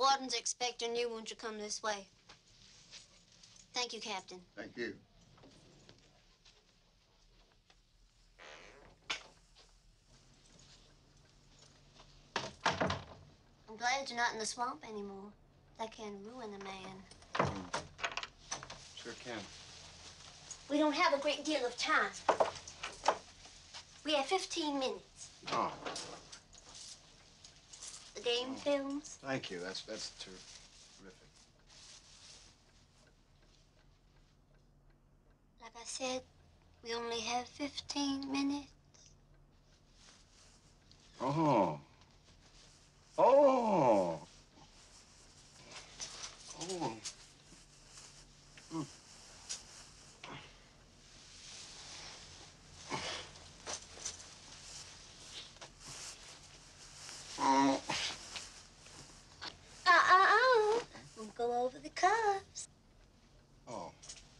warden's expecting you won't you come this way. Thank you, Captain. Thank you. I'm glad you're not in the swamp anymore. That can ruin a man. Sure can. We don't have a great deal of time. We have 15 minutes. Oh, The game films. thank you. That's that's ter- terrific. Like I said, we only have 15 minutes. Oh. Oh. Oh. Oh. Oh.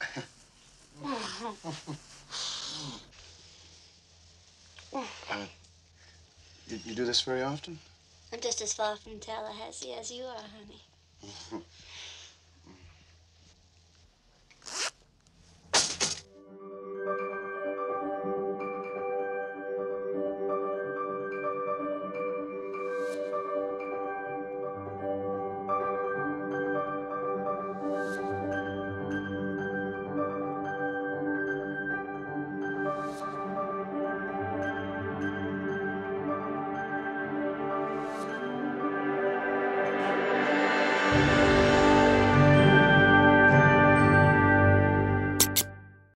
Uh, you, you do this very often? I'm just as far from Tallahassee as you are, honey.